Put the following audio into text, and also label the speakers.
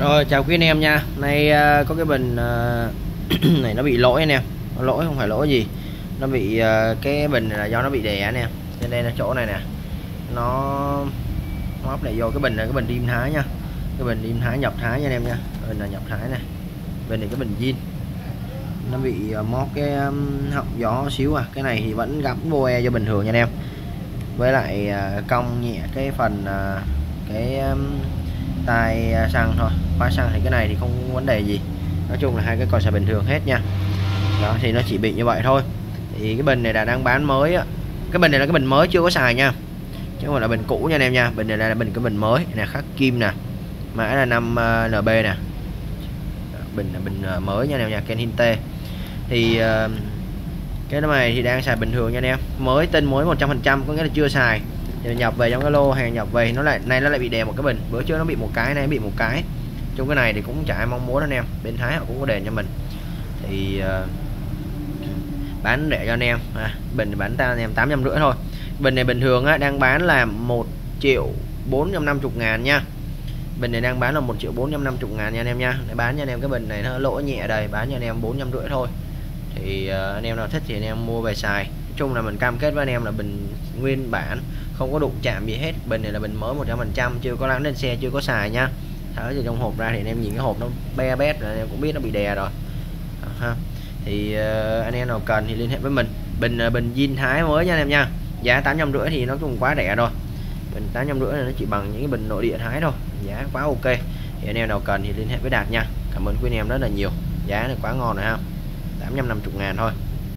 Speaker 1: Rồi chào quý anh em nha. Nay uh, có cái bình uh, này nó bị lỗi anh em. Lỗi không phải lỗi gì. Nó bị uh, cái bình này là do nó bị đè anh em. Cho nên là chỗ này nè Nó móc này vô cái bình này cái bình đêm thái nha. Cái bình đêm thái nhập thái nha anh em nha. Bình là nhập thái này bên này cái bình zin. Nó bị uh, móc cái um, họng gió xíu à. Cái này thì vẫn gắm vô e cho bình thường nha anh em. Với lại uh, cong nhẹ cái phần uh, cái um, tay à, xăng thôi. Khóa xăng thì cái này thì không vấn đề gì. Nói chung là hai cái còi xài bình thường hết nha. Đó thì nó chỉ bị như vậy thôi. Thì cái bình này là đang bán mới á. Cái bình này là cái bình mới chưa có xài nha. Chứ không phải là bình cũ nha anh em nha. Bình này là bình cái bình mới. Nè khắc kim nè. Mã là 5 uh, NB nè. Bình là bình uh, mới nha anh em nha Ken Hinte. Thì uh, cái này thì đang xài bình thường nha anh em. Mới tinh mới 100% có nghĩa là chưa xài nhập về trong cái lô hàng nhập về nó lại nay nó lại bị đè một cái bình. Bữa trước nó bị một cái này bị một cái. Trong cái này thì cũng chả ai mong muốn anh em. Bên thái họ cũng có đền cho mình. Thì uh, bán rẻ cho anh em. À, bình bán ta anh em tám trăm rưỡi thôi. Bình này bình thường á, đang bán là một triệu bốn trăm năm chục ngàn nha. Bình này đang bán là một triệu bốn trăm năm chục ngàn nha anh em nha. Để bán cho anh em cái bình này nó lỗ nhẹ đây bán cho anh em bốn trăm rưỡi thôi. Thì uh, anh em nào thích thì anh em mua về xài chung là mình cam kết với anh em là bình nguyên bản không có đụng chạm gì hết. Bình này là bình mới 100% chưa có lắng lên xe chưa có xài nha. Thở từ trong hộp ra thì anh em nhìn cái hộp nó be bét rồi anh em cũng biết nó bị đè rồi. Ha. Thì uh, anh em nào cần thì liên hệ với mình. Bình uh, bình zin thái mới nha anh em nha. Giá tám trăm rưỡi thì nó cũng quá rẻ rồi. Bình tám trăm rưỡi nó chỉ bằng những cái bình nội địa thái thôi. Giá quá ok. Thì anh em nào cần thì liên hệ với đạt nha. Cảm ơn quý anh em rất là nhiều. Giá này quá ngon rồi ha. 850 ngàn thôi.